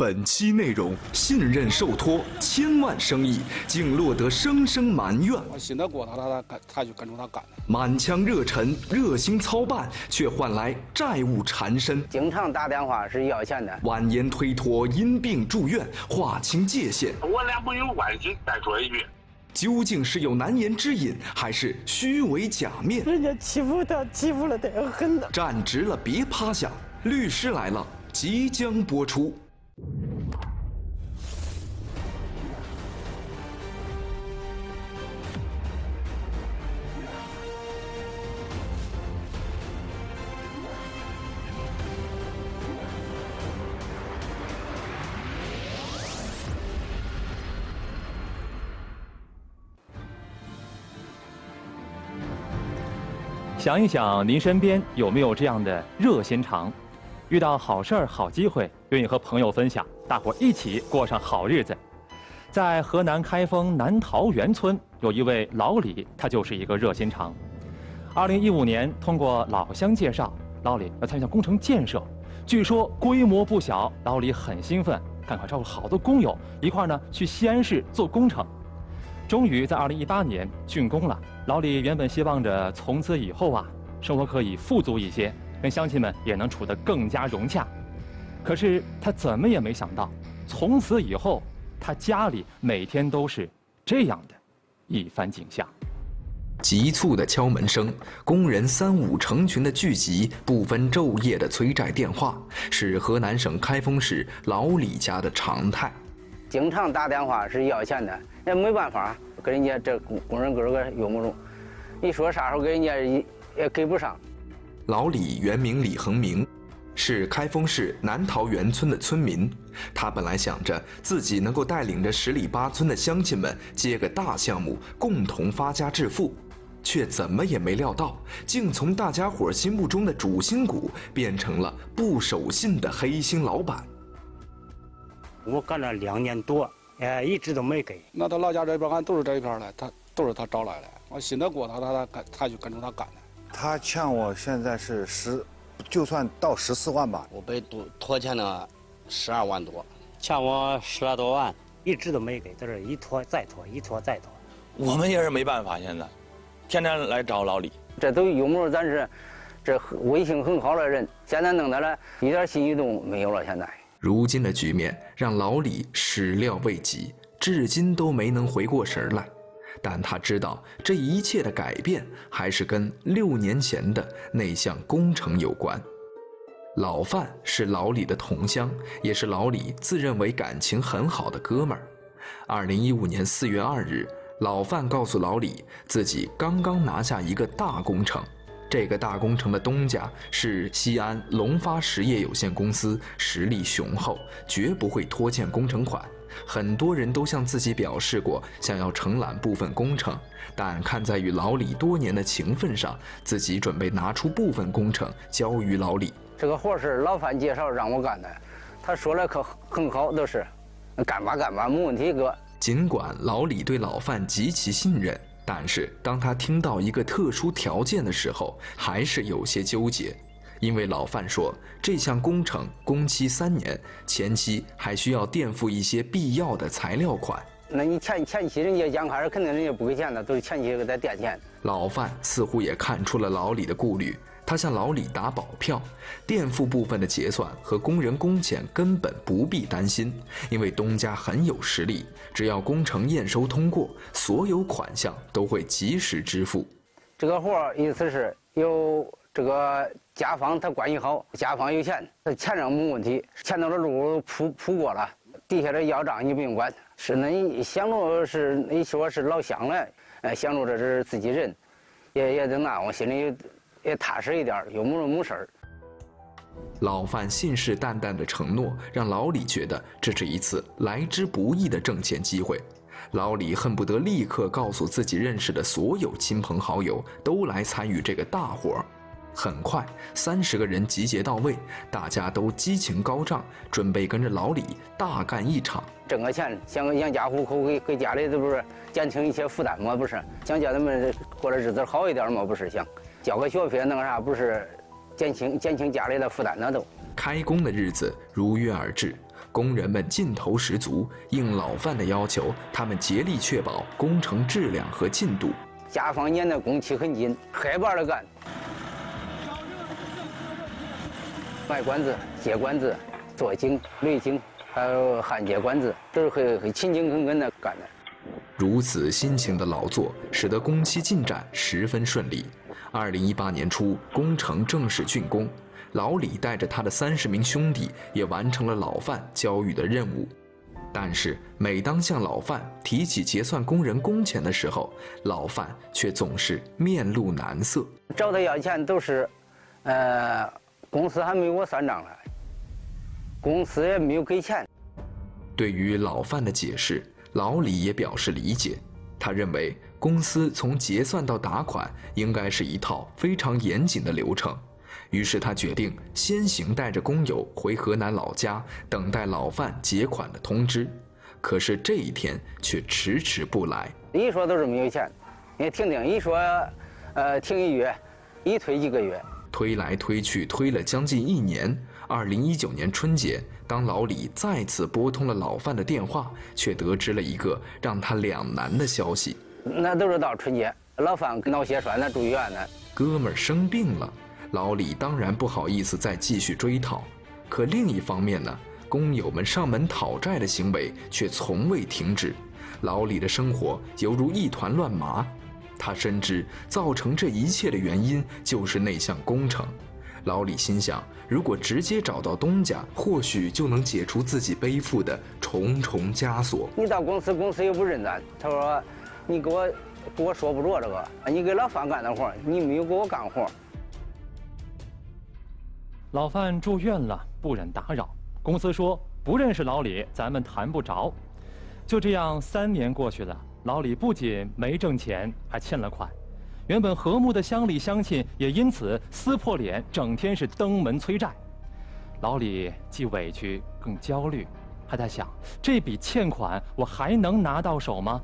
本期内容：信任受托，千万生意竟落得声声埋怨。我信得过他，他他他就跟着他干。满腔热忱，热心操办，却换来债务缠身。经常打电话是要钱的，婉言推脱，因病住院，划清界限。我俩没有关系。再说一句，究竟是有难言之隐，还是虚伪假面？人家欺负他，欺负了太狠了。站直了，别趴下。律师来了，即将播出。想一想，您身边有没有这样的热心肠？遇到好事儿、好机会，愿意和朋友分享，大伙一起过上好日子。在河南开封南桃园村，有一位老李，他就是一个热心肠。二零一五年，通过老乡介绍，老李要参加工程建设，据说规模不小。老李很兴奋，赶快招呼好多工友一块儿呢去西安市做工程。终于在二零一八年竣工了。老李原本希望着从此以后啊，生活可以富足一些，跟乡亲们也能处得更加融洽。可是他怎么也没想到，从此以后，他家里每天都是这样的一番景象：急促的敲门声，工人三五成群的聚集，不分昼夜的催债电话，是河南省开封市老李家的常态。经常打电话是要钱的，也没办法。跟人家这工工人哥哥用不着，你说啥时候给人家也给不上。老李原名李恒明，是开封市南桃园村的村民。他本来想着自己能够带领着十里八村的乡亲们接个大项目，共同发家致富，却怎么也没料到，竟从大家伙心目中的主心骨变成了不守信的黑心老板。我干了两年多。哎，一直都没给。那他老家这边俺都是这一片的，他都是他找来的。我信得过他，他他他就跟着他干的。他欠我现在是十，就算到十四万吧。我被拖拖欠了十二万多，欠我十来多万，一直都没给，在这一拖再拖，一拖再拖。我们也是没办法，现在天天来找老李。这都有木咱是这威信很好的人，现在弄得了一点信誉都没有了，现在。如今的局面让老李始料未及，至今都没能回过神来。但他知道这一切的改变还是跟六年前的那项工程有关。老范是老李的同乡，也是老李自认为感情很好的哥们儿。二零一五年四月二日，老范告诉老李，自己刚刚拿下一个大工程。这个大工程的东家是西安龙发实业有限公司，实力雄厚，绝不会拖欠工程款。很多人都向自己表示过想要承揽部分工程，但看在与老李多年的情分上，自己准备拿出部分工程交于老李。这个活是老范介绍让我干的，他说了可很好，都是干吧干吧，没问题哥。尽管老李对老范极其信任。但是，当他听到一个特殊条件的时候，还是有些纠结，因为老范说这项工程工期三年，前期还需要垫付一些必要的材料款。那你前前期人家杨开始肯定人家不给钱的，都是前期给他垫钱。老范似乎也看出了老李的顾虑。他向老李打保票，垫付部分的结算和工人工钱根本不必担心，因为东家很有实力，只要工程验收通过，所有款项都会及时支付。这个活意思是有这个甲方他关系好，甲方有钱，他钱上没问题，前头的路铺铺过了，底下的要账你不用管。是那你想着是你说是老乡了，哎，想着这是自己人，也也得那我心里。也踏实一点，有没没事儿。老范信誓旦旦的承诺，让老李觉得这是一次来之不易的挣钱机会。老李恨不得立刻告诉自己认识的所有亲朋好友，都来参与这个大活儿。很快，三十个人集结到位，大家都激情高涨，准备跟着老李大干一场。挣个钱，想养家糊口，给给家里这不是减轻一些负担吗？不是，想叫他们过的日子好一点吗？不是想。交个学费，那个啥不是减轻减轻家里的负担？那都开工的日子如约而至，工人们劲头十足，应老范的要求，他们竭力确保工程质量和进度。甲方撵的工期很紧，黑板的干，卖管子、接管子、做井、垒井，还有焊接管子，都是很很勤勤恳恳的干的。如此辛勤的劳作，使得工期进展十分顺利。二零一八年初，工程正式竣工，老李带着他的三十名兄弟也完成了老范交予的任务。但是，每当向老范提起结算工人工钱的时候，老范却总是面露难色。找他要钱都是，呃，公司还没给我算账呢，公司也没有给钱。对于老范的解释，老李也表示理解。他认为，公司从结算到打款应该是一套非常严谨的流程。于是他决定先行带着工友回河南老家，等待老范结款的通知。可是这一天却迟迟不来。一说都是没有钱，你听听，一说，呃，停一月，一推一个月，推来推去，推了将近一年。二零一九年春节，当老李再次拨通了老范的电话，却得知了一个让他两难的消息。那都是到春节，老范脑血栓呢，住院呢。哥们儿生病了。老李当然不好意思再继续追讨，可另一方面呢，工友们上门讨债的行为却从未停止。老李的生活犹如一团乱麻，他深知造成这一切的原因就是那项工程。老李心想，如果直接找到东家，或许就能解除自己背负的重重枷锁。你到公司，公司又不认咱，他说：“你给我，给我说不着这个，你给老范干的活，你没有给我干活。”老范住院了，不忍打扰。公司说不认识老李，咱们谈不着。就这样，三年过去了，老李不仅没挣钱，还欠了款。原本和睦的乡里乡亲也因此撕破脸，整天是登门催债。老李既委屈，更焦虑，还在想这笔欠款我还能拿到手吗？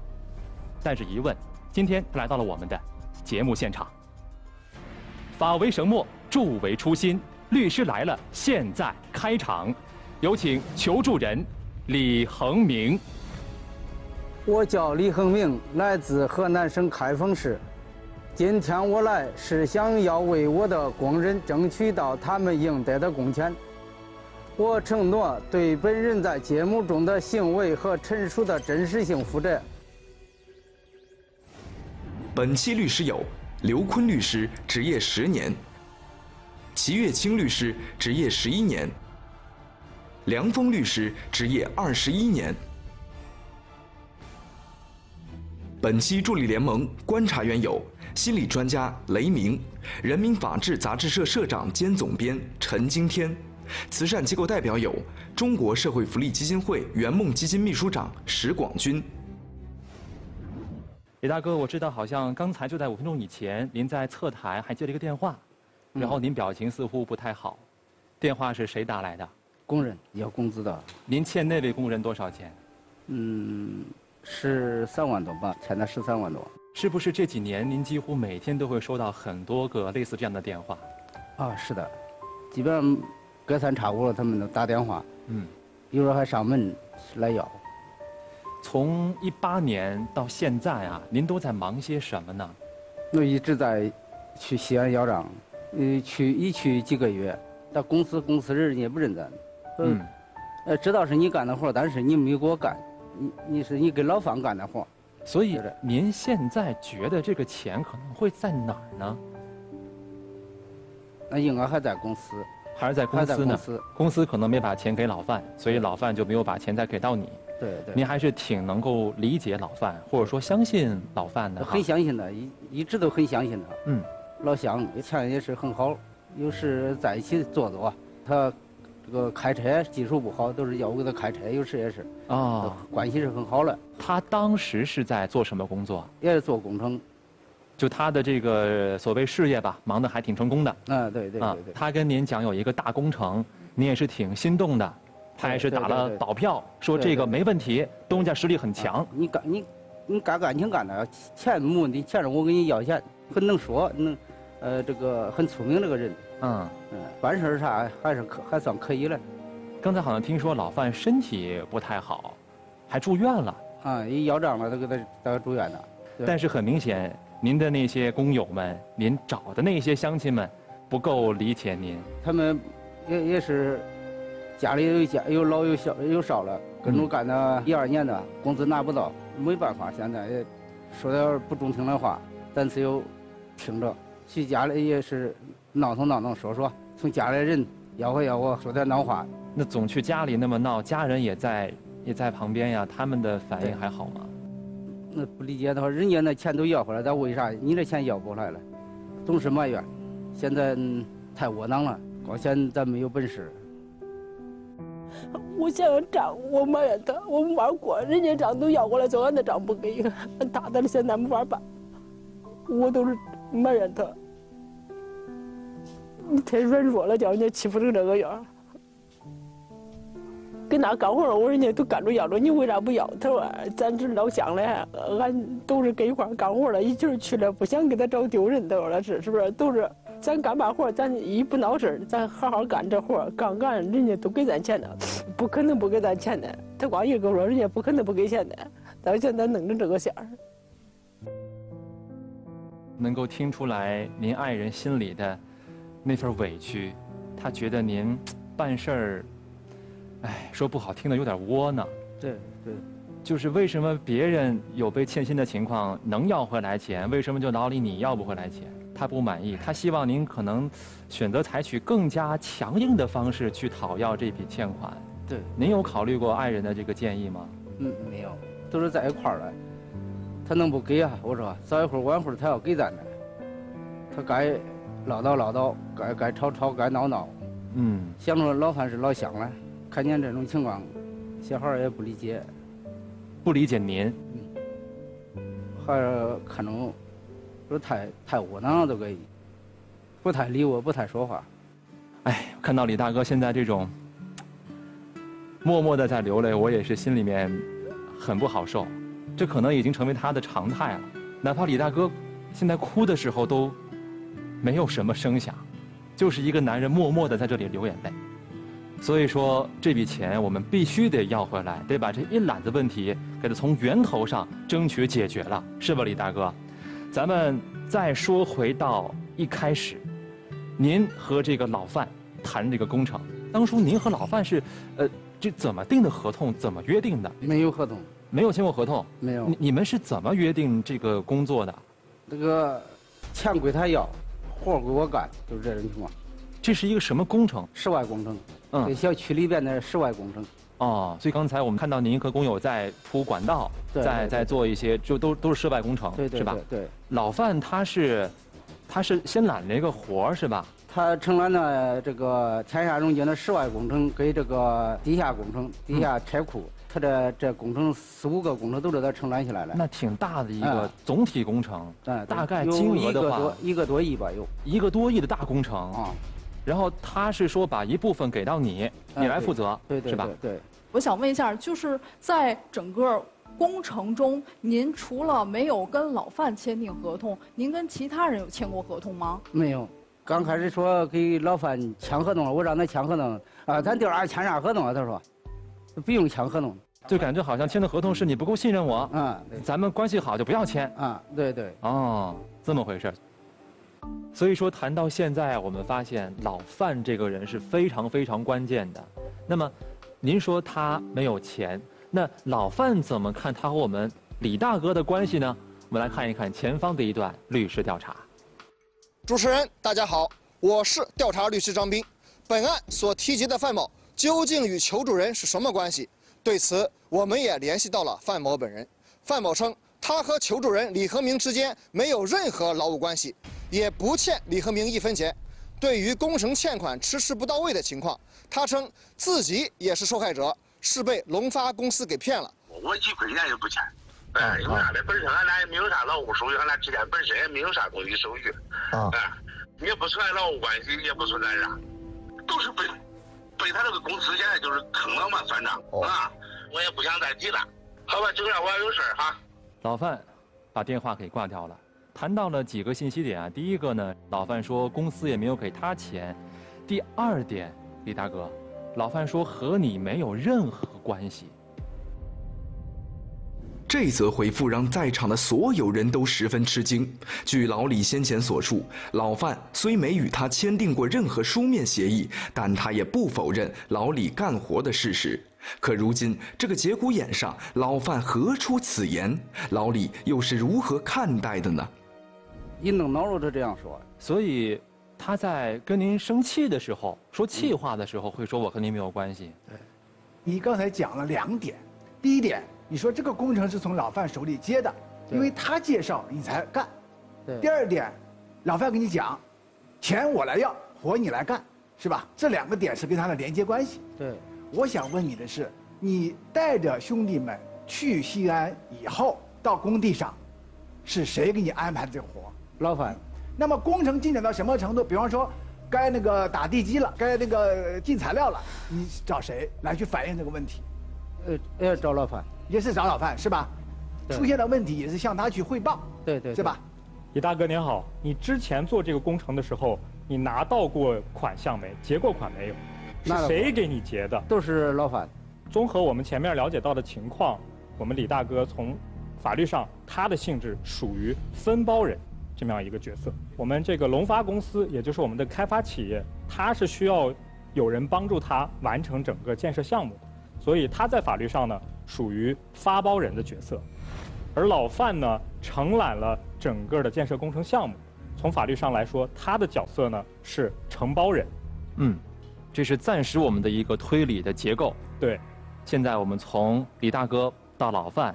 但是，疑问，今天来到了我们的节目现场。法为绳墨，助为初心。律师来了，现在开场，有请求助人李恒明。我叫李恒明，来自河南省开封市。今天我来是想要为我的工人争取到他们应得的工钱。我承诺对本人在节目中的行为和陈述的真实性负责。本期律师有刘坤律师，执业十年。齐月清律师执业十一年，梁峰律师执业二十一年。本期助理联盟观察员有心理专家雷鸣、人民法治杂志社社长兼总编陈今天，慈善机构代表有中国社会福利基金会圆梦基金秘书长石广军。李大哥，我知道，好像刚才就在五分钟以前，您在侧台还接了一个电话。然后您表情似乎不太好，电话是谁打来的？工人要工资的。您欠那位工人多少钱？嗯，是三万多吧，欠他十三万多。是不是这几年您几乎每天都会收到很多个类似这样的电话？啊，是的，基本上隔三差五了他们都打电话。嗯，有时候还上门来要。从一八年到现在啊，您都在忙些什么呢？我一直在去西安要账。呃，去一去几个月，到公司公司人也不认咱。嗯。呃，知道是你干的活，但是你没有给我干，你你是你给老方干的活。所以您现在觉得这个钱可能会在哪儿呢？那应该还在公司。还是在公司呢？公司可能没把钱给老范，所以老范就没有把钱再给到你。对对。您还是挺能够理解老范，或者说相信老范的。很相信他，一一直都很相信他。嗯。老乡，以前也是很好，有时在一起坐坐。他这个开车技术不好，都是要我给他开车，有时也是。啊，关系是很好的。他当时是在做什么工作？也是做工程。就他的这个所谓事业吧，忙得还挺成功的。嗯，对对对对。他跟您讲有一个大工程，您也是挺心动的。他也是打了保票，说这个没问题，东家实力很强。你干你你干干情干的，钱没问题，钱是我给你要钱，很能说能。呃，这个很聪明这个人，嗯嗯，办事啥还是可还算可以了。刚才好像听说老范身体不太好，还住院了。啊，一腰伤了，他给他他住院了。但是很明显，您的那些工友们，您找的那些乡亲们，不够理解您。他们也也是家里有家有老有小有少了，跟着干了一二年的，工资拿不到，没办法，现在也说点不中听的话，咱只有听着。去家里也是闹腾闹腾，说说，从家里人吆喝吆喝，说点闹话。那总去家里那么闹，家人也在也在旁边呀，他们的反应还好吗？那不理解的话，人家那钱都要回来，咱为啥你这钱要不回来了？总是埋怨，现在太窝囊了，光嫌咱没有本事。我想要账，我埋怨他，我没法过，人家账都要过来，就俺的账不给，俺大的现在没法办，我都是。埋怨他，你太软弱了，叫人家欺负成这个样。跟他干活了，我人家都干着要着，你为啥不要？他说：“咱是老乡嘞，俺都是跟一块干活的，一起去了，不想给他找丢人。”他说了是，是不是？都是咱干把活，咱一不闹事咱好好干这活，干干人家都给咱钱的，不可能不给咱钱的。他光一跟我说，人家不可能不给钱的，到现在弄成这个线儿。能够听出来您爱人心里的那份委屈，他觉得您办事儿，哎，说不好听的有点窝囊。对对，就是为什么别人有被欠薪的情况能要回来钱，为什么就老李你要不回来钱？他不满意，他希望您可能选择采取更加强硬的方式去讨要这笔欠款。对，您有考虑过爱人的这个建议吗？嗯，没有，都是在一块儿了。他能不给啊？我说早一会儿晚会儿他要给咱的，他该唠叨唠叨，该该吵吵，该闹闹。嗯，想着老汉是老乡了，看见这种情况，小孩也不理解，不理解您。嗯，还是看中，说太太窝囊了，都可以，不太理我，不太说话。哎，看到李大哥现在这种默默的在流泪，我也是心里面很不好受。这可能已经成为他的常态了，哪怕李大哥现在哭的时候都没有什么声响，就是一个男人默默的在这里流眼泪。所以说这笔钱我们必须得要回来，得把这一揽子问题给他从源头上争取解决了，是吧，李大哥？咱们再说回到一开始，您和这个老范谈这个工程，当初您和老范是呃这怎么定的合同？怎么约定的？没有合同。没有签过合同，没有。你你们是怎么约定这个工作的？这个钱归他要，活归我干，就是这种情况。这是一个什么工程？室外工程。嗯，小区里边的室外工程。哦，所以刚才我们看到您和工友在铺管道，在在做一些，就都都是涉外工程，是吧？对。老范他是，他是先揽了一个活儿，是吧？他承揽了这个天下荣金的室外工程，跟这个地下工程、地下拆库。他这这工程四五个工程都是他承揽起来了，那挺大的一个总体工程，嗯大概金额的话，一个多亿吧，有一个多亿的大工程啊。然后他是说把一部分给到你，你来负责，对对是吧？对。我想问一下，就是在整个工程中，您除了没有跟老范签订合同，您跟其他人有签过合同吗？没有，刚开始说给老范签合同了，我让他签合同啊，咱第二签啥合同啊？他说不用签合同。就感觉好像签的合同是你不够信任我，嗯，咱们关系好就不要签，啊，对对，哦，这么回事所以说谈到现在啊，我们发现老范这个人是非常非常关键的。那么，您说他没有钱，那老范怎么看他和我们李大哥的关系呢？我们来看一看前方的一段律师调查。主持人，大家好，我是调查律师张斌。本案所提及的范某究竟与求助人是什么关系？对此，我们也联系到了范某本人。范某称，他和求助人李和明之间没有任何劳务关系，也不欠李和明一分钱。对于工程欠款迟迟不到位的情况，他称自己也是受害者，是被龙发公司给骗了。我一分钱也不欠，哎，因为啥呢？本身俺俩也没有啥劳务收入，俺俩之间本身也没有啥东西收据，哎，也不存在劳务关系，也不存在啥，都是被。被他这个公司现在就是坑了嘛，算账啊！我也不想再提了，好吧，今天我还有事儿哈。老范把电话给挂掉了，谈到了几个信息点啊。第一个呢，老范说公司也没有给他钱。第二点，李大哥，老范说和你没有任何关系。这则回复让在场的所有人都十分吃惊。据老李先前所述，老范虽没与他签订过任何书面协议，但他也不否认老李干活的事实。可如今这个节骨眼上，老范何出此言？老李又是如何看待的呢？一弄脑肉是这样说，所以他在跟您生气的时候，说气话的时候，会说我和您没有关系。对，你刚才讲了两点，第一点。你说这个工程是从老范手里接的，因为他介绍你才干。第二点，老范跟你讲，钱我来要，活你来干，是吧？这两个点是跟他的连接关系。对，我想问你的是，你带着兄弟们去西安以后，到工地上，是谁给你安排的这个活？老范。那么工程进展到什么程度？比方说，该那个打地基了，该那个进材料了，你找谁来去反映这个问题？呃，要找老范。也是找老范是吧？出现了问题也是向他去汇报，对对，是吧？李大哥您好，你之前做这个工程的时候，你拿到过款项没？结过款没有？是谁给你结的？都是老范。综合我们前面了解到的情况，我们李大哥从法律上他的性质属于分包人这么样一个角色。我们这个龙发公司，也就是我们的开发企业，它是需要有人帮助他完成整个建设项目的，所以他在法律上呢。属于发包人的角色，而老范呢承揽了整个的建设工程项目。从法律上来说，他的角色呢是承包人。嗯，这是暂时我们的一个推理的结构。对，现在我们从李大哥到老范，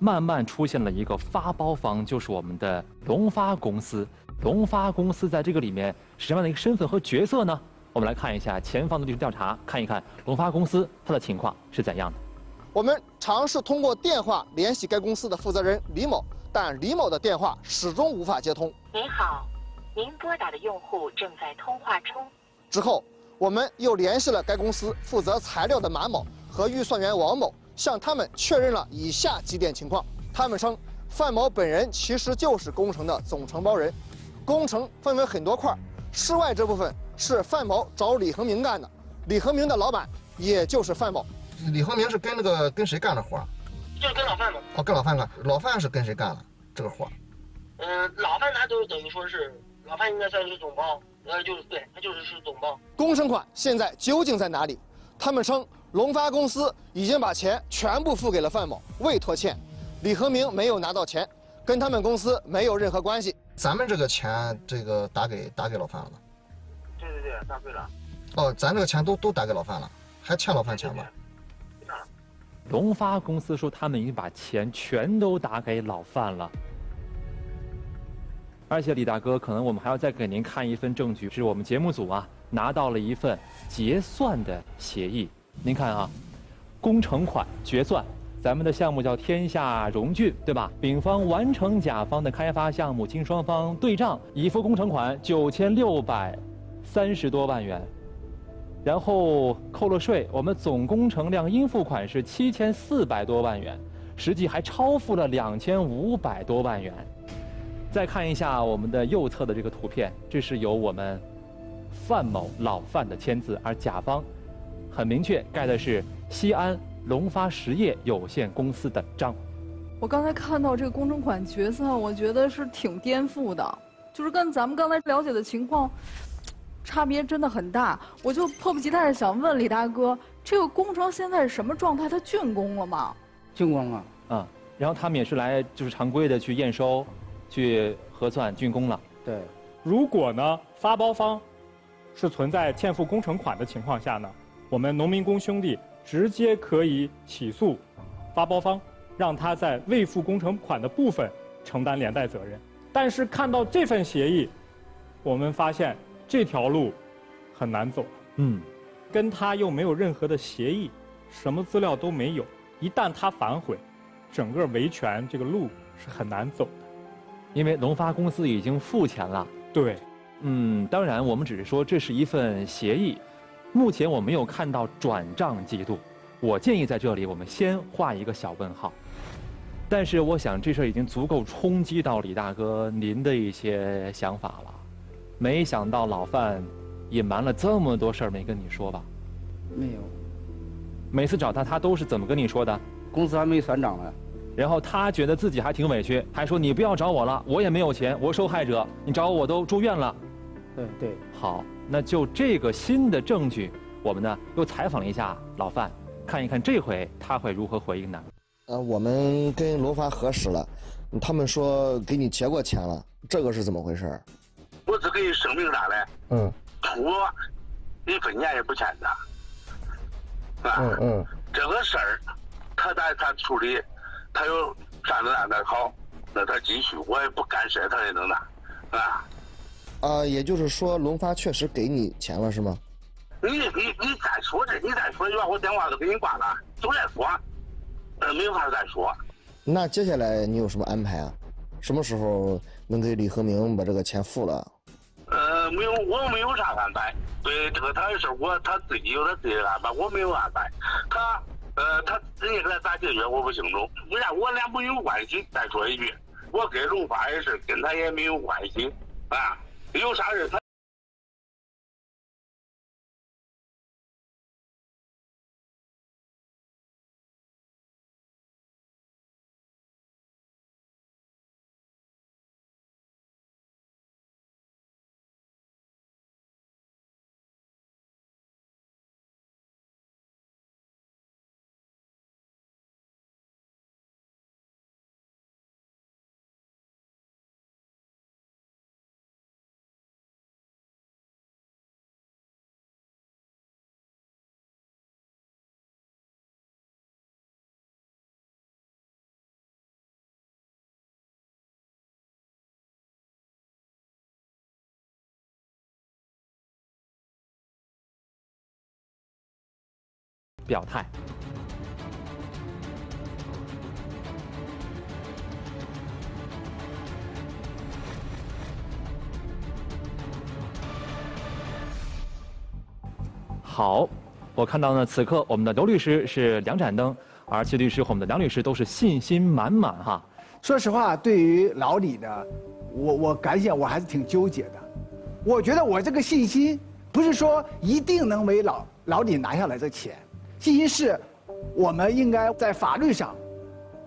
慢慢出现了一个发包方，就是我们的龙发公司。龙发公司在这个里面是什么样的一个身份和角色呢？我们来看一下前方的律师调查，看一看龙发公司它的情况是怎样的。我们尝试通过电话联系该公司的负责人李某，但李某的电话始终无法接通。您好，您拨打的用户正在通话中。之后，我们又联系了该公司负责材料的马某和预算员王某，向他们确认了以下几点情况。他们称，范某本人其实就是工程的总承包人，工程分为很多块，室外这部分是范某找李恒明干的，李恒明的老板也就是范某。李恒明是跟那个跟谁干的活？就是跟老范嘛。哦，跟老范干。老范是跟谁干了这个活？嗯，老范他就等于说是老范应该算是总包，呃，就是对他就是是总包。工程款现在究竟在哪里？他们称龙发公司已经把钱全部付给了范某，未拖欠。李和明没有拿到钱，跟他们公司没有任何关系。咱们这个钱这个打给打给老范了吗？对对对，打给了。哦，咱这个钱都都打给老范了，还欠老范钱吗？龙发公司说，他们已经把钱全都打给老范了。而且李大哥，可能我们还要再给您看一份证据，是我们节目组啊拿到了一份结算的协议。您看啊，工程款决算，咱们的项目叫天下荣郡，对吧？丙方完成甲方的开发项目，经双方对账，已付工程款九千六百三十多万元。然后扣了税，我们总工程量应付款是七千四百多万元，实际还超付了两千五百多万元。再看一下我们的右侧的这个图片，这是由我们范某老范的签字，而甲方很明确盖的是西安龙发实业有限公司的章。我刚才看到这个工程款决算，我觉得是挺颠覆的，就是跟咱们刚才了解的情况。差别真的很大，我就迫不及待的想问李大哥，这个工程现在是什么状态？它竣工了吗？竣工了，嗯，然后他们也是来就是常规的去验收，去核算竣工了。对，如果呢发包方是存在欠付工程款的情况下呢，我们农民工兄弟直接可以起诉发包方，让他在未付工程款的部分承担连带责任。但是看到这份协议，我们发现。这条路很难走，嗯，跟他又没有任何的协议，什么资料都没有。一旦他反悔，整个维权这个路是很难走的，因为龙发公司已经付钱了。对，嗯，当然我们只是说这是一份协议，目前我没有看到转账记录。我建议在这里我们先画一个小问号。但是我想这事儿已经足够冲击到李大哥您的一些想法了。没想到老范隐瞒了这么多事儿没跟你说吧？没有。每次找他，他都是怎么跟你说的？公司还没算账呢。然后他觉得自己还挺委屈，还说你不要找我了，我也没有钱，我受害者，你找我我都住院了。对对。好，那就这个新的证据，我们呢又采访了一下老范，看一看这回他会如何回应呢？呃，我们跟龙发核实了，他们说给你结过钱了，这个是怎么回事？我只给你声明啥嘞？嗯。图，一分钱也不欠的。啊。嗯嗯。这个事儿，他在他处理，他又站着站的好，那他继续，我也不干涉他也能拿，啊。啊，也就是说，龙发确实给你钱了，是吗？你你你再说这，你再说，你把我电话都给你挂了，都再说，呃，没法再说。那接下来你有什么安排啊？什么时候能给李和明把这个钱付了？呃，没有，我没有啥安排。对这个他的事我他自己有他自己的安排，我没有安排。他，呃，他人家给他咋解决，我不清楚。为啥我俩没有关系？再说一句，我跟龙发的事跟他也没有关系，啊，有啥事他。表态。好，我看到呢，此刻我们的刘律师是两盏灯，而谢律师和我们的梁律师都是信心满满哈。说实话，对于老李呢，我我感想我还是挺纠结的。我觉得我这个信心不是说一定能为老老李拿下来这钱。信息是，我们应该在法律上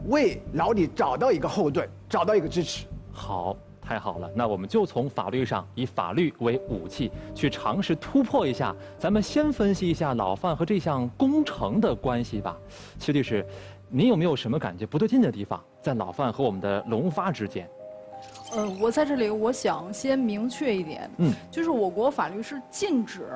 为老李找到一个后盾，找到一个支持。好，太好了，那我们就从法律上以法律为武器，去尝试突破一下。咱们先分析一下老范和这项工程的关系吧。邱律师，您有没有什么感觉不对劲的地方，在老范和我们的龙发之间？呃，我在这里，我想先明确一点，嗯，就是我国法律是禁止。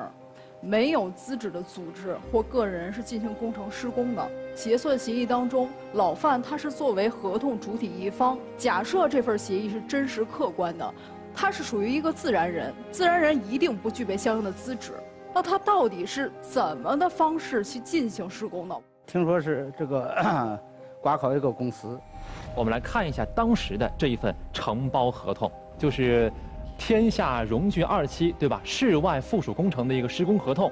没有资质的组织或个人是进行工程施工的。结算协议当中，老范他是作为合同主体一方。假设这份协议是真实客观的，他是属于一个自然人，自然人一定不具备相应的资质。那他到底是怎么的方式去进行施工的？听说是这个 挂靠一个公司。我们来看一下当时的这一份承包合同，就是。天下荣郡二期，对吧？室外附属工程的一个施工合同，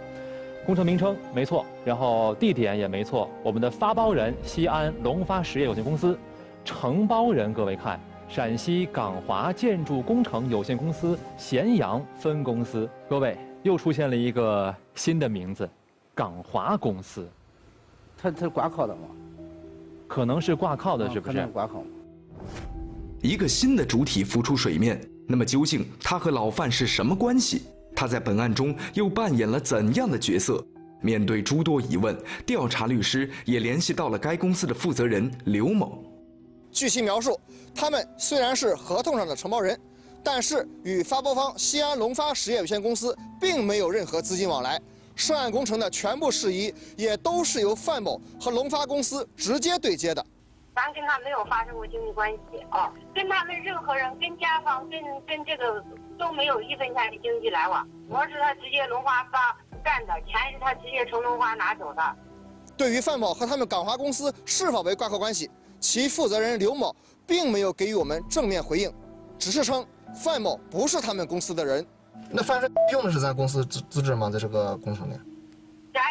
工程名称没错，然后地点也没错。我们的发包人西安龙发实业有限公司，承包人各位看，陕西港华建筑工程有限公司咸阳分公司。各位又出现了一个新的名字，港华公司。它它挂靠的吗？可能是挂靠的，是不是？挂靠。一个新的主体浮出水面。那么究竟他和老范是什么关系？他在本案中又扮演了怎样的角色？面对诸多疑问，调查律师也联系到了该公司的负责人刘某。据其描述，他们虽然是合同上的承包人，但是与发包方西安龙发实业有限公司并没有任何资金往来。涉案工程的全部事宜也都是由范某和龙发公司直接对接的。咱跟他没有发生过经济关系啊，跟他们任何人、跟甲方、跟跟这个都没有一分钱的经济来往。活是他直接龙华发干的，钱是他直接从龙华拿走的。对于范某和他们港华公司是否为挂靠关系，其负责人刘某并没有给予我们正面回应，只是称范某不是他们公司的人。那范生用的是咱公司资资质吗？在这个工程里？咱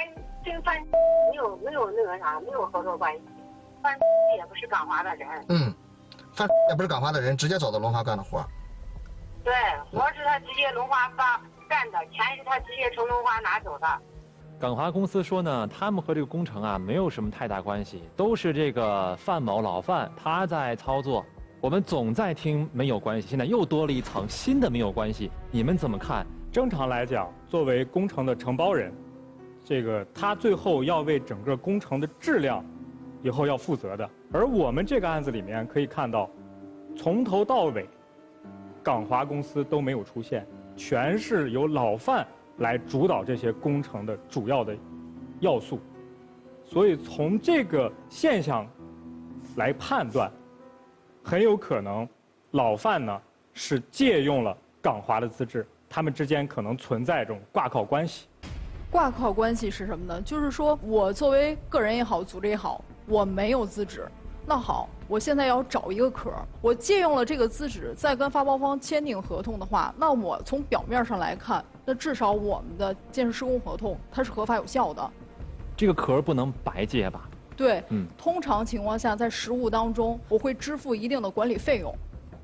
跟范没有没有那个啥，没有合作关系。范也不是港华的人。嗯，范也不是港华的人，直接找到龙华干的活。对，活是他直接龙华发干的，钱是他直接从龙华拿走的。港华公司说呢，他们和这个工程啊没有什么太大关系，都是这个范某老范他在操作。我们总在听没有关系，现在又多了一层新的没有关系，你们怎么看？正常来讲，作为工程的承包人，这个他最后要为整个工程的质量以后要负责的。而我们这个案子里面可以看到，从头到尾，港华公司都没有出现，全是由老范来主导这些工程的主要的要素。所以从这个现象来判断。很有可能，老范呢是借用了港华的资质，他们之间可能存在这种挂靠关系。挂靠关系是什么呢？就是说我作为个人也好，组织也好，我没有资质。那好，我现在要找一个壳，我借用了这个资质，再跟发包方签订合同的话，那我从表面上来看，那至少我们的建设施工合同它是合法有效的。这个壳不能白借吧？对，嗯，通常情况下，在实务当中，我会支付一定的管理费用。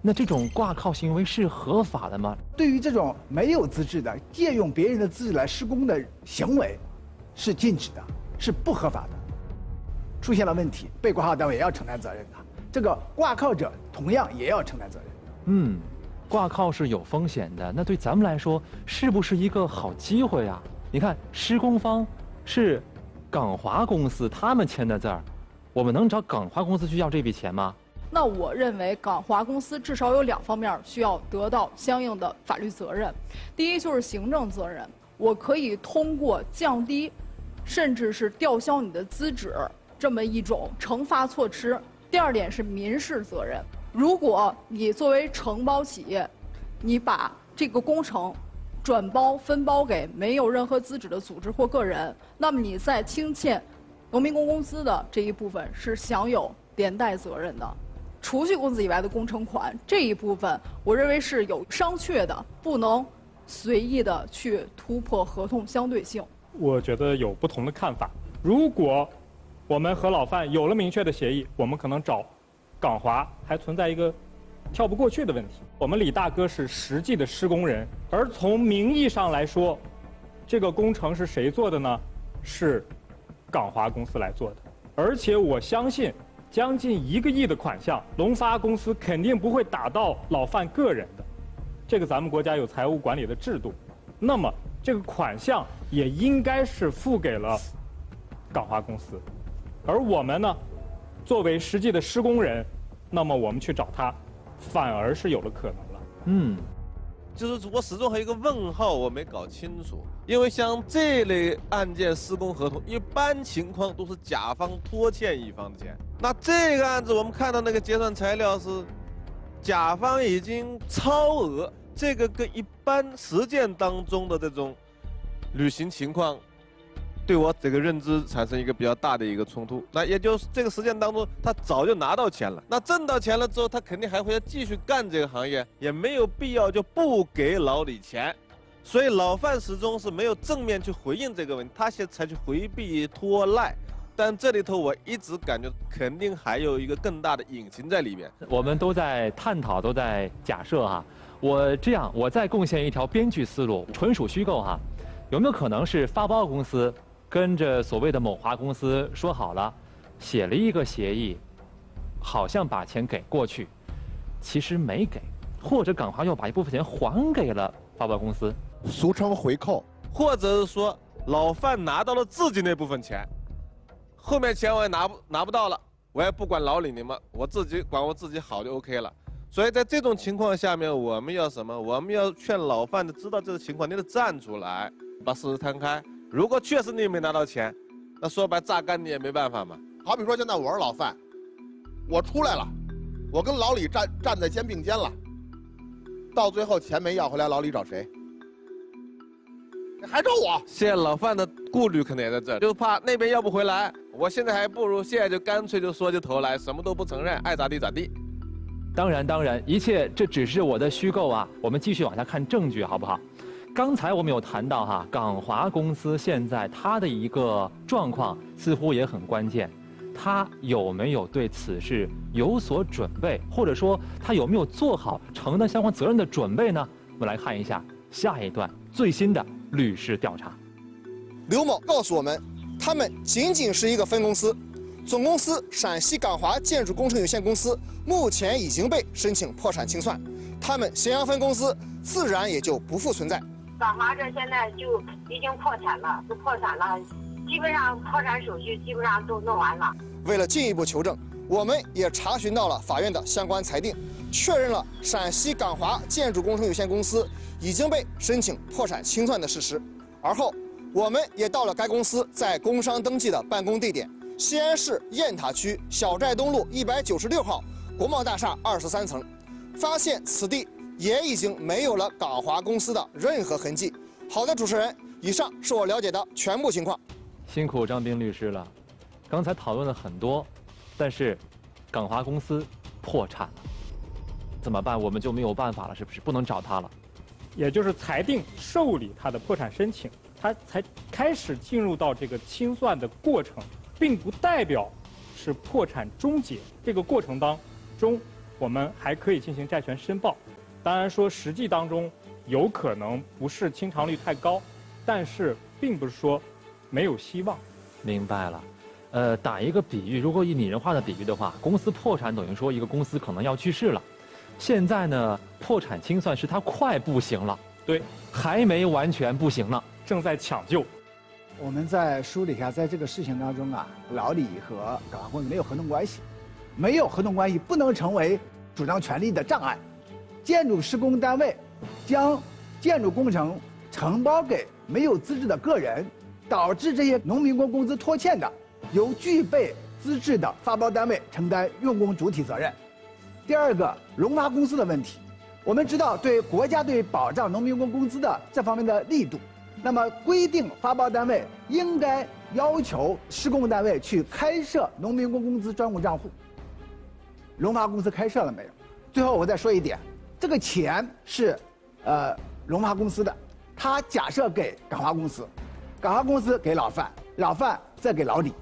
那这种挂靠行为是合法的吗？对于这种没有资质的借用别人的资质来施工的行为，是禁止的，是不合法的。出现了问题，被挂靠单位也要承担责任的，这个挂靠者同样也要承担责任。嗯，挂靠是有风险的，那对咱们来说是不是一个好机会啊？你看，施工方是。港华公司他们签的字儿，我们能找港华公司去要这笔钱吗？那我认为港华公司至少有两方面需要得到相应的法律责任。第一就是行政责任，我可以通过降低，甚至是吊销你的资质这么一种惩罚措施。第二点是民事责任，如果你作为承包企业，你把这个工程。转包分包给没有任何资质的组织或个人，那么你在清欠农民工工资的这一部分是享有连带责任的。除去工资以外的工程款这一部分，我认为是有商榷的，不能随意的去突破合同相对性。我觉得有不同的看法。如果我们和老范有了明确的协议，我们可能找港华还存在一个。跳不过去的问题。我们李大哥是实际的施工人，而从名义上来说，这个工程是谁做的呢？是港华公司来做的。而且我相信，将近一个亿的款项，龙发公司肯定不会打到老范个人的。这个咱们国家有财务管理的制度，那么这个款项也应该是付给了港华公司。而我们呢，作为实际的施工人，那么我们去找他。反而是有了可能了。嗯，就是我始终还有一个问号，我没搞清楚。因为像这类案件施工合同，一般情况都是甲方拖欠乙方的钱。那这个案子我们看到那个结算材料是，甲方已经超额，这个跟一般实践当中的这种履行情况。对我这个认知产生一个比较大的一个冲突，那也就是这个实践当中，他早就拿到钱了，那挣到钱了之后，他肯定还会要继续干这个行业，也没有必要就不给老李钱，所以老范始终是没有正面去回应这个问题，他先采取回避拖赖，但这里头我一直感觉肯定还有一个更大的隐情在里面。我们都在探讨，都在假设哈，我这样，我再贡献一条编剧思路，纯属虚构哈，有没有可能是发包公司？跟着所谓的某华公司说好了，写了一个协议，好像把钱给过去，其实没给，或者港华又把一部分钱还给了发包公司，俗称回扣，或者是说老范拿到了自己那部分钱，后面钱我也拿不拿不到了，我也不管老李你们，我自己管我自己好就 OK 了。所以在这种情况下面，我们要什么？我们要劝老范的知道这个情况，你得站出来，把事实摊开。如果确实你没拿到钱，那说白榨干你也没办法嘛。好比说现在我是老范，我出来了，我跟老李站站在肩并肩了，到最后钱没要回来，老李找谁？还找我？现在老范的顾虑可能也在这，就怕那边要不回来。我现在还不如现在就干脆就说起头来，什么都不承认，爱咋地咋地。当然当然，一切这只是我的虚构啊。我们继续往下看证据，好不好？刚才我们有谈到哈，港华公司现在它的一个状况似乎也很关键，它有没有对此事有所准备，或者说它有没有做好承担相关责任的准备呢？我们来看一下下一段最新的律师调查。刘某告诉我们，他们仅仅是一个分公司，总公司陕西港华建筑工程有限公司目前已经被申请破产清算，他们咸阳分公司自然也就不复存在。港华这现在就已经破产了，都破产了，基本上破产手续基本上都弄完了。为了进一步求证，我们也查询到了法院的相关裁定，确认了陕西港华建筑工程有限公司已经被申请破产清算的事实。而后，我们也到了该公司在工商登记的办公地点——西安市雁塔区小寨东路一百九十六号国贸大厦二十三层，发现此地也已经没有了港华公司的任何痕迹。好的，主持人，以上是我了解的全部情况。辛苦张斌律师了。刚才讨论了很多，但是港华公司破产了，怎么办？我们就没有办法了，是不是？不能找他了。也就是裁定受理他的破产申请，他才开始进入到这个清算的过程，并不代表是破产终结。这个过程当中，我们还可以进行债权申报。当然说实际当中有可能不是清偿率太高，但是并不是说没有希望。明白了。呃，打一个比喻，如果以拟人化的比喻的话，公司破产等于说一个公司可能要去世了。现在呢，破产清算是它快不行了，对，还没完全不行呢，正在抢救。我们在梳理一下，在这个事情当中啊，老李和港华公司没有合同关系，没有合同关系不能成为主张权利的障碍。建筑施工单位将建筑工程承包给没有资质的个人，导致这些农民工工资拖欠的，由具备资质的发包单位承担用工主体责任。第二个，龙发公司的问题，我们知道，对国家对保障农民工工资的这方面的力度，那么规定发包单位应该要求施工单位去开设农民工工资专户账户。龙发公司开设了没有？最后我再说一点，这个钱是，呃，龙华公司的，他假设给港华公司，港华公司给老范，老范再给老李，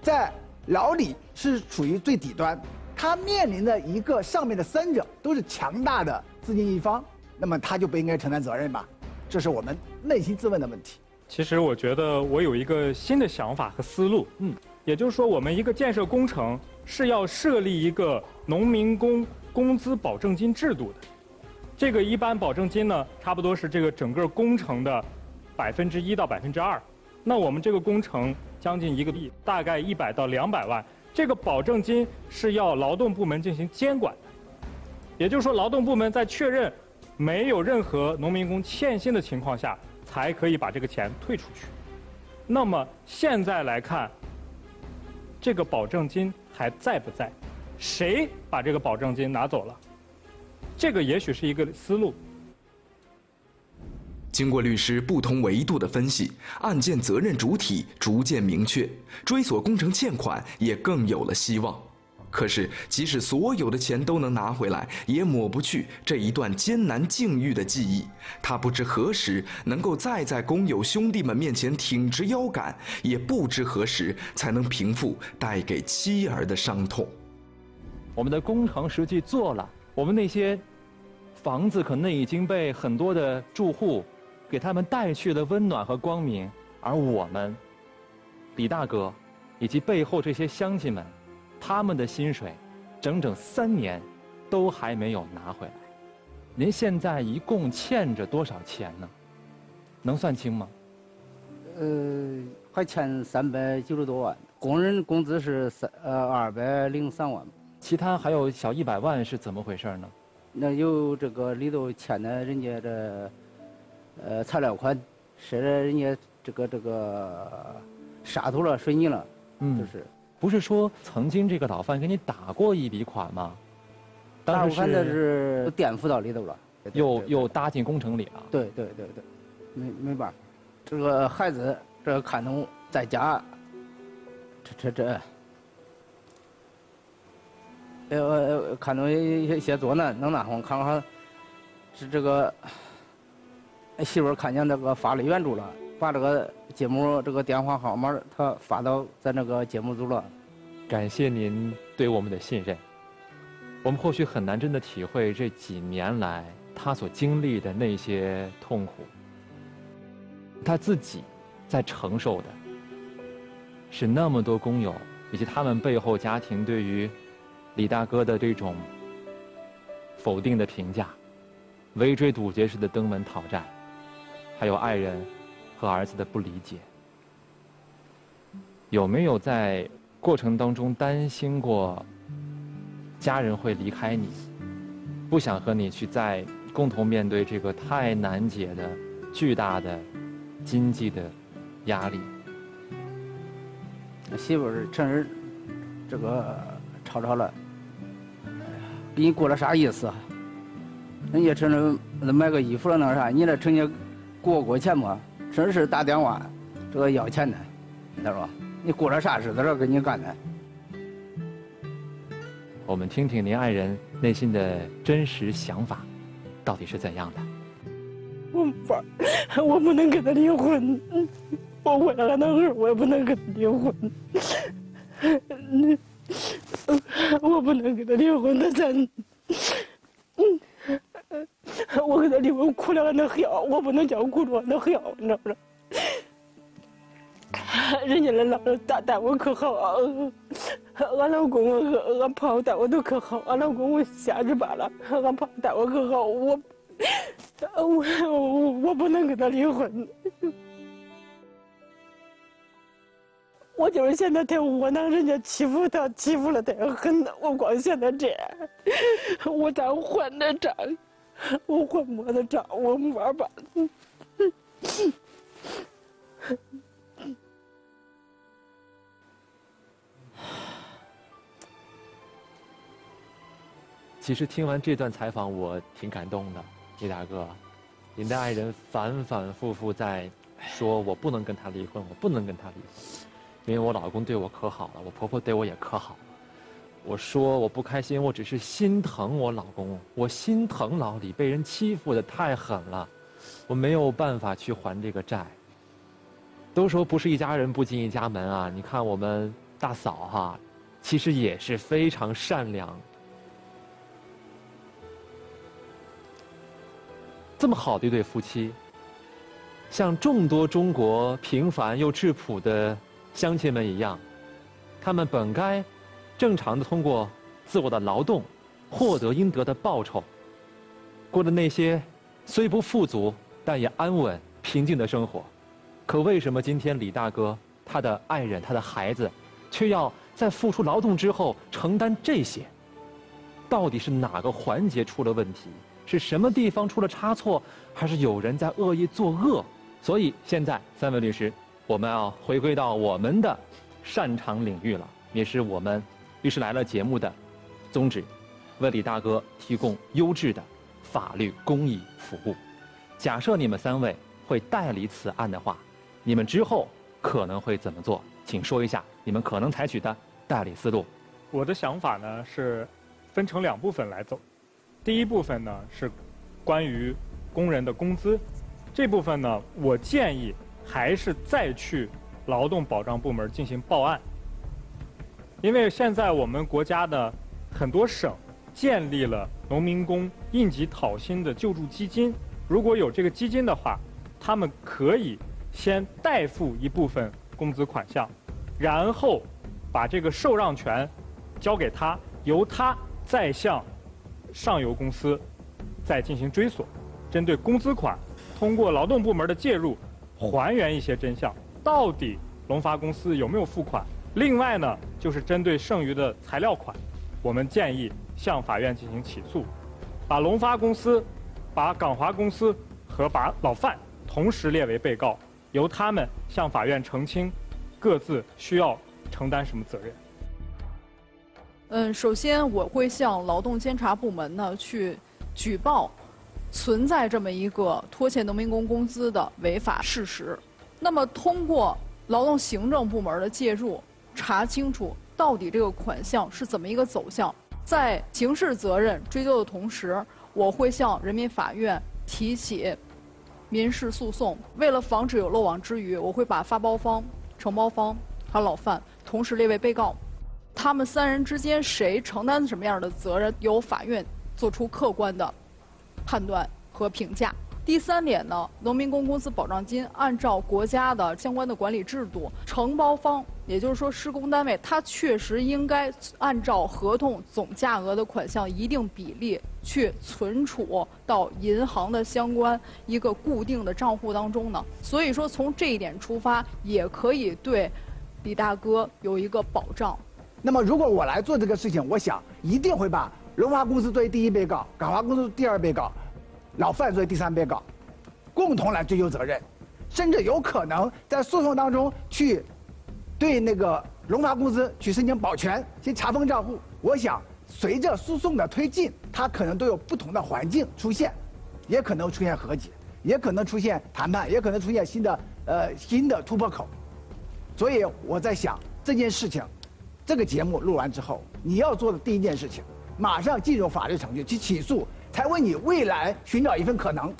在老李是处于最底端。他面临的一个上面的三者都是强大的资金一方，那么他就不应该承担责任吧？这是我们内心自问的问题。其实我觉得我有一个新的想法和思路，嗯，也就是说，我们一个建设工程是要设立一个农民工工资保证金制度的。这个一般保证金呢，差不多是这个整个工程的百分之一到百分之二。那我们这个工程将近一个亿，大概一百到两百万。这个保证金是要劳动部门进行监管的，也就是说，劳动部门在确认没有任何农民工欠薪的情况下，才可以把这个钱退出去。那么现在来看，这个保证金还在不在？谁把这个保证金拿走了？这个也许是一个思路。经过律师不同维度的分析，案件责任主体逐渐明确，追索工程欠款也更有了希望。可是，即使所有的钱都能拿回来，也抹不去这一段艰难境遇的记忆。他不知何时能够再在工友兄弟们面前挺直腰杆，也不知何时才能平复带给妻儿的伤痛。我们的工程实际做了，我们那些房子可能已经被很多的住户。给他们带去了温暖和光明，而我们，李大哥，以及背后这些乡亲们，他们的薪水，整整三年，都还没有拿回来。您现在一共欠着多少钱呢？能算清吗？呃，还欠三百九十多万，工人工资是三呃二百零三万，其他还有小一百万是怎么回事呢？那有这个里头欠的人家这。呃，材料款，是人家这个这个沙土了、水泥了，嗯，就是，不是说曾经这个老范给你打过一笔款吗？当时是垫付到里头了，又又搭进工程里了。对对对对，没没办法，这个孩子这看懂在家，这这这，呃，看懂些些作难，能那会看看，是这个。媳妇看见这个发了援助了，把这个节目这个电话号码他发到咱这个节目组了。感谢您对我们的信任。我们或许很难真的体会这几年来他所经历的那些痛苦。他自己在承受的，是那么多工友以及他们背后家庭对于李大哥的这种否定的评价，围追堵截式的登门讨债，还有爱人和儿子的不理解，有没有在过程当中担心过家人会离开你，不想和你去再共同面对这个太难解的巨大的经济的压力？媳妇儿趁人这个吵吵了，给你过了啥意思啊？人家趁着买个衣服了那啥，你这成天过过钱嘛？真是打电话这个要钱呢，他说？你过了啥日子了？给你干的？我们听听您爱人内心的真实想法，到底是怎样的？我没法，我不能跟他离婚。我为了俺那儿，我也不能跟他离婚。我不能跟他离婚，他真，我跟他离婚哭了俺那笑，我不能叫哭着俺那笑，你知道不？人家那老人待待我可好，俺老公和、俺朋友待我都可好，俺老公我瞎子巴了，俺朋友待我可好，我，我我不能跟他离婚。我就是现在太窝囊，人家欺负他，欺负了太狠了。我光现在这样，我咋还的账？我还没的账，我没法办。其实听完这段采访，我挺感动的，李大哥，您的爱人反反复复在说：“我不能跟他离婚，我不能跟他离婚。”因为我老公对我可好了，我婆婆对我也可好了。我说我不开心，我只是心疼我老公，我心疼老李被人欺负的太狠了，我没有办法去还这个债。都说不是一家人不进一家门啊，你看我们大嫂哈，其实也是非常善良。这么好的一对夫妻，像众多中国平凡又质朴的。乡亲们一样，他们本该正常的通过自我的劳动获得应得的报酬，过的那些虽不富足但也安稳平静的生活。可为什么今天李大哥他的爱人他的孩子，却要在付出劳动之后承担这些？到底是哪个环节出了问题？是什么地方出了差错？还是有人在恶意作恶？所以现在三位律师。我们要回归到我们的擅长领域了，也是我们律师来了节目的宗旨，为李大哥提供优质的法律公益服务。假设你们三位会代理此案的话，你们之后可能会怎么做？请说一下你们可能采取的代理思路。我的想法呢是分成两部分来走，第一部分呢是关于工人的工资，这部分呢我建议。还是再去劳动保障部门进行报案，因为现在我们国家的很多省建立了农民工应急讨薪的救助基金，如果有这个基金的话，他们可以先代付一部分工资款项，然后把这个受让权交给他，由他再向上游公司再进行追索，针对工资款，通过劳动部门的介入。还原一些真相，到底龙发公司有没有付款？另外呢，就是针对剩余的材料款，我们建议向法院进行起诉，把龙发公司、把港华公司和把老范同时列为被告，由他们向法院澄清各自需要承担什么责任。嗯，首先我会向劳动监察部门呢去举报。存在这么一个拖欠农民工工资的违法事实，那么通过劳动行政部门的介入，查清楚到底这个款项是怎么一个走向，在刑事责任追究的同时，我会向人民法院提起民事诉讼。为了防止有漏网之鱼，我会把发包方、承包方和老范同时列为被告，他们三人之间谁承担什么样的责任，由法院做出客观的。判断和评价，第三点呢，农民工工资保障金按照国家的相关的管理制度，承包方，也就是说施工单位，它确实应该按照合同总价额的款项一定比例去存储到银行的相关一个固定的账户当中呢。所以说，从这一点出发，也可以对李大哥有一个保障。那么，如果我来做这个事情，我想一定会把龙华公司作为第一被告，港华公司第二被告。老范作为第三被告，共同来追究责任，甚至有可能在诉讼当中去对那个龙华公司去申请保全，去查封账户。我想，随着诉讼的推进，它可能都有不同的环境出现，也可能出现和解，也可能出现谈判，也可能出现新的呃新的突破口。所以我在想这件事情，这个节目录完之后，你要做的第一件事情，马上进入法律程序去起诉。才为你未来寻找一份可能，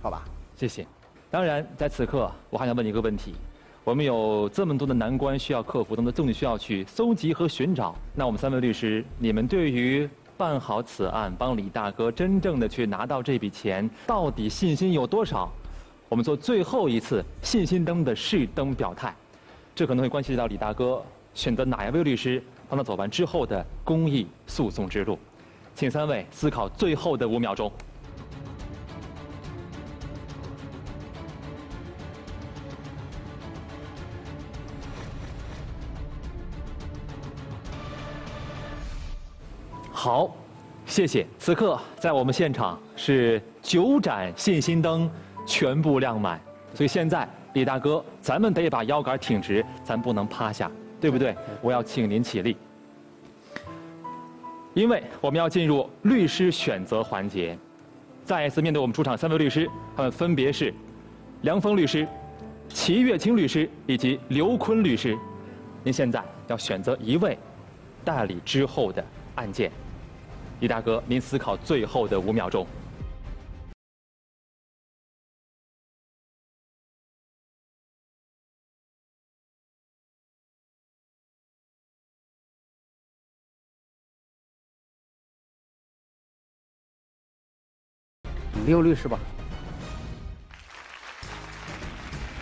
好吧？谢谢。当然，在此刻，我还想问你一个问题：我们有这么多的难关需要克服，这么多证据需要去搜集和寻找。那我们三位律师，你们对于办好此案，帮李大哥真正的去拿到这笔钱，到底信心有多少？我们做最后一次信心灯的试灯表态，这可能会关系到李大哥选择哪一位律师帮他走完之后的公益诉讼之路。请三位思考最后的五秒钟。好，谢谢。此刻在我们现场是九盏信心灯全部亮满，所以现在李大哥，咱们得把腰杆挺直，咱不能趴下，对不对？我要请您起立。因为我们要进入律师选择环节，再一次面对我们出场三位律师，他们分别是梁峰律师、齐月清律师以及刘坤律师。您现在要选择一位代理之后的案件，李大哥，您思考最后的五秒钟。刘律师吧，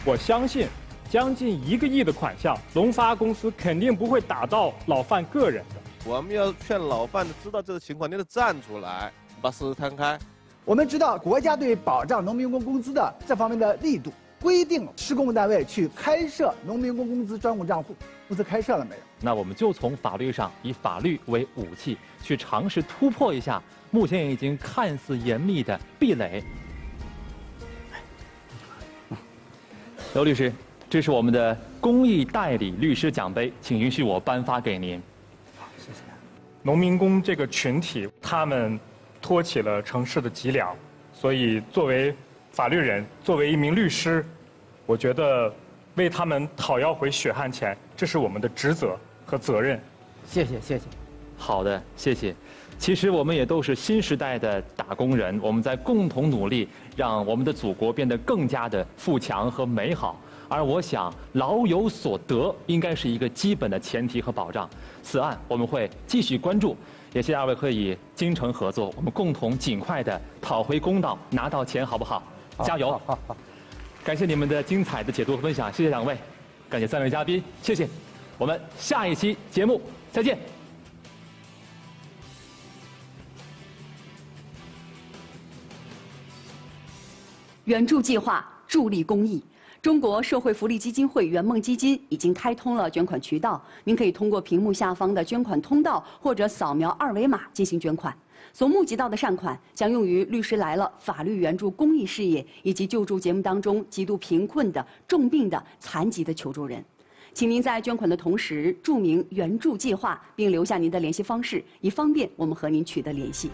我相信将近一个亿的款项，龙发公司肯定不会打到老范个人的。我们要劝老范，知道这个情况，你得站出来，把事实摊开。我们知道国家对保障农民工工资的这方面的力度，规定施工单位去开设农民工工资专用账户，公司开设了没有？那我们就从法律上以法律为武器，去尝试突破一下。目前已经看似严密的壁垒，刘律师，这是我们的公益代理律师奖杯，请允许我颁发给您。好，谢谢。农民工这个群体，他们托起了城市的脊梁，所以作为法律人，作为一名律师，我觉得为他们讨要回血汗钱，这是我们的职责和责任。谢谢，谢谢。好的，谢谢。其实我们也都是新时代的打工人，我们在共同努力，让我们的祖国变得更加的富强和美好。而我想，老有所得应该是一个基本的前提和保障。此案我们会继续关注，也希望二位可以精诚合作，我们共同尽快的讨回公道，拿到钱，好不好？加油！好，好，感谢你们的精彩的解读和分享，谢谢两位，感谢三位嘉宾，谢谢。我们下一期节目再见。援助计划助力公益，中国社会福利基金会圆梦基金已经开通了捐款渠道，您可以通过屏幕下方的捐款通道或者扫描二维码进行捐款。所募集到的善款将用于《律师来了》法律援助公益事业以及救助节目当中极度贫困的、重病的、残疾的求助人。请您在捐款的同时注明援助计划，并留下您的联系方式，以方便我们和您取得联系。